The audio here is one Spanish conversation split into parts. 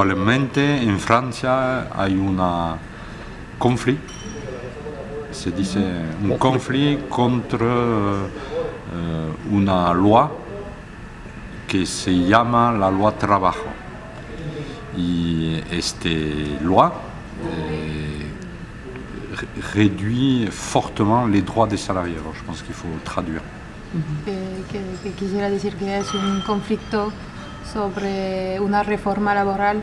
Actualmente en Francia hay un conflit, se dice un conflit contra eh, una loi que se llama la loi trabajo. Y esta loi eh, réduit fortement les droits des salariés. Alors je pense qu'il faut traduire. Que, que, que quisiera decir que es un conflicto sobre una reforma laboral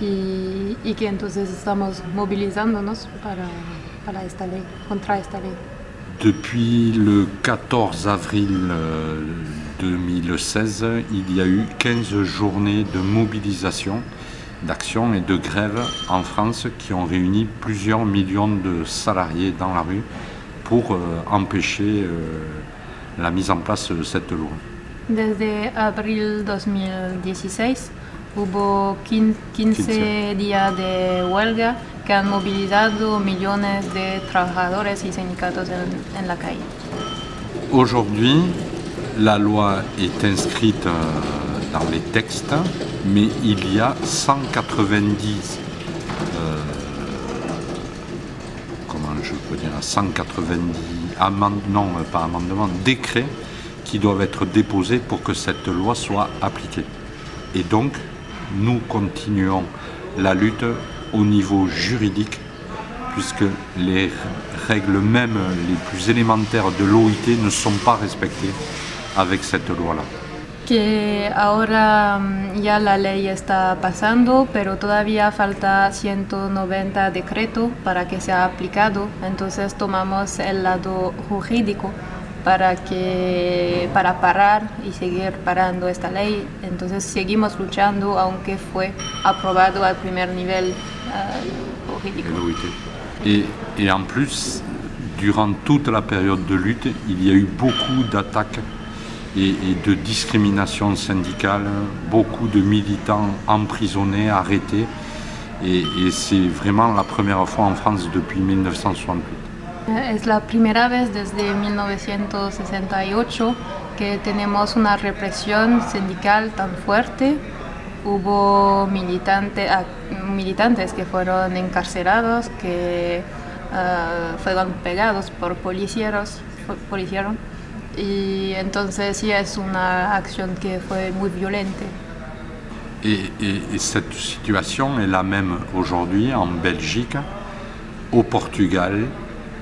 y, que entonces estamos movilizándonos para, para esta. Depuis le 14 avril 2016, il y a eu 15 journées de mobilisation, d'action et de grève en France qui ont réuni plusieurs millions de salariés dans la rue pour euh, empêcher euh, la mise en place de cette loi. Desde abril 2016 hubo 15 días de huelga que han movilizado millones de trabajadores y sindicatos en, en la calle. Aujourd'hui, la loi est inscrite euh, dans les textes, mais il y a 190, euh, comment je peux dire, 190 amendements, non pas amendements, décrets qui doivent être déposés pour que cette loi soit appliquée. Et donc, nous continuons la lutte au niveau juridique, puisque les règles même les plus élémentaires de l'OIT ne sont pas respectées avec cette loi-là. que ahora mm, ya la ley está pasando, pero todavía falta 190 decretos para que sea aplicado. Entonces tomamos el lado jurídico para que para parar y seguir parando esta ley. Entonces seguimos luchando, aunque fue aprobado al primer nivel jurídico. Et, et en plus, durant toute la période de lutte, il y a eu beaucoup d'attaques et, de discrimination syndicale, beaucoup de militants emprisonnés, arrêtés. Et, et c'est vraiment la première fois en France depuis 1968. Es la primera vez desde 1968 que tenemos una represión sindical tan fuerte. Hubo militante, militantes que fueron encarcelados, que uh, fueron pegados por policieros, policieros y entonces sí es una acción que fue muy violenta. Et, et, et, cette situation est la même aujourd'hui en Belgique, au Portugal,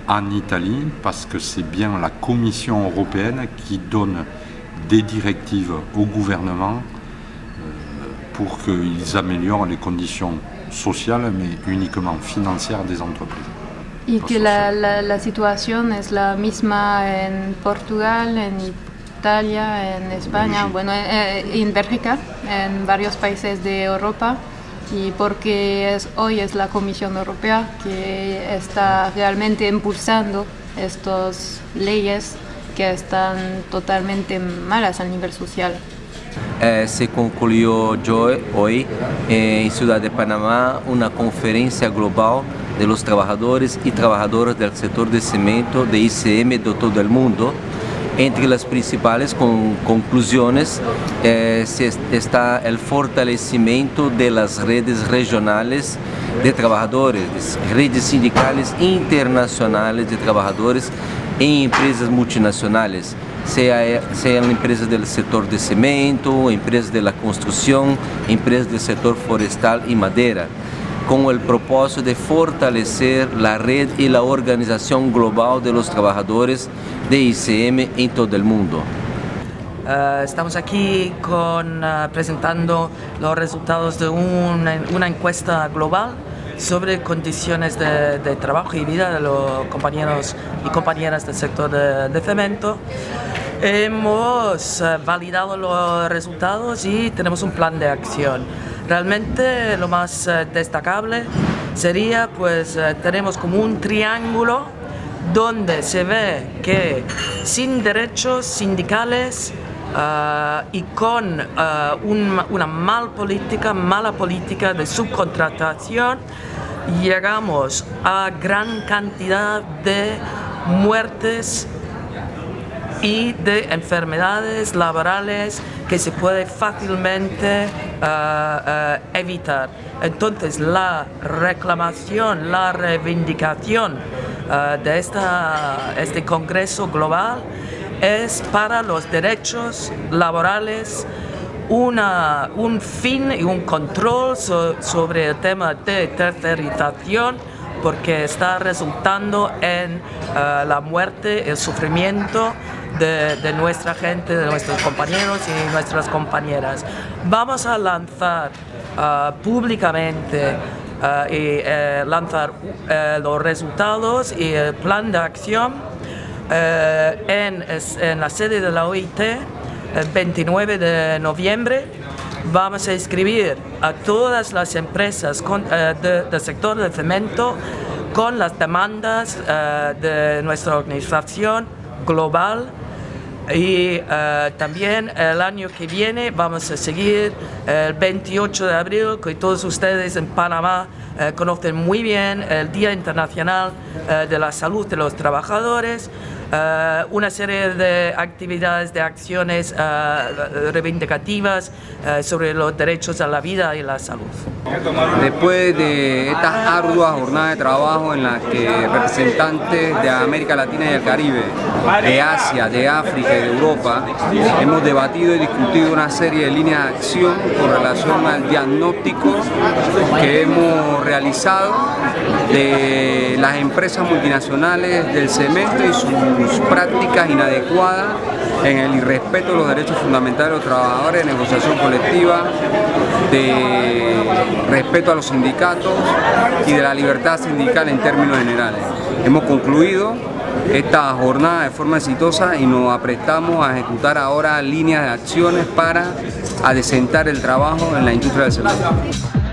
en Italie, parce que c'est bien la Commission européenne qui donne des directives au gouvernement euh, pour qu'ils améliorent les conditions sociales, mais uniquement financières des entreprises. Y que la, la, la, situación es la misma en Portugal, en Italia, en España, bueno, en Bélgica, en varios países de Europa, y porque hoy es la Comisión Europea que está realmente impulsando estas leyes que están totalmente malas a nivel social. Eh, se concluyó hoy en Ciudad de Panamá una conferencia global de los trabajadores y trabajadoras del sector de cemento de ICM de todo el mundo. Entre las principales con conclusiones eh, está el fortalecimiento de las redes regionales de trabajadores, redes sindicales internacionales de trabajadores en empresas multinacionales, sea, sea la empresa del sector de cemento, empresas de la construcción, empresas del sector forestal y madera con el propósito de fortalecer la red y la organización global de los trabajadores de ICM en todo el mundo. Uh, estamos aquí con, uh, presentando los resultados de una, una, encuesta global sobre condiciones de, de, trabajo y vida de los compañeros y compañeras del sector de, de cemento. Hemos uh, validado los resultados y tenemos un plan de acción. Realmente lo más destacable sería, pues tenemos como un triángulo donde se ve que sin derechos sindicales uh, y con un, una mal política, mala política de subcontratación, llegamos a gran cantidad de muertes y de enfermedades laborales que que se puede fácilmente evitar. Entonces la reclamación, la reivindicación de esta, este Congreso Global es para los derechos laborales una, un fin y un control sobre el tema de tercerización porque está resultando en uh, la muerte, el sufrimiento de, nuestra gente, de nuestros compañeros y nuestras compañeras. Vamos a lanzar uh, públicamente uh, y lanzar los resultados y el plan de acción en, en la sede de la OIT el 29 de noviembre. Vamos a escribir a todas las empresas eh, del sector del cemento con las demandas eh, de nuestra organización global y eh, también el año que viene vamos a seguir el 28 de abril, que todos ustedes en Panamá conocen muy bien, el Día Internacional de la Salud de los Trabajadores. Eh, una serie de actividades, de acciones uh, reivindicativas uh, sobre los derechos a la vida y la salud. Después de estas arduas jornadas de trabajo en las que representantes de América Latina y el Caribe, de Asia, de África y de Europa, hemos debatido y discutido una serie de líneas de acción con relación al diagnóstico que hemos realizado de las empresas multinacionales del cemento y sus prácticas inadecuadas en el irrespeto de los derechos fundamentales de los trabajadores, de negociación colectiva, de respeto a los sindicatos y de la libertad sindical en términos generales. Hemos concluido esta jornada de forma exitosa y nos aprestamos a ejecutar ahora líneas de acciones para adecentar el trabajo en la industria del cemento.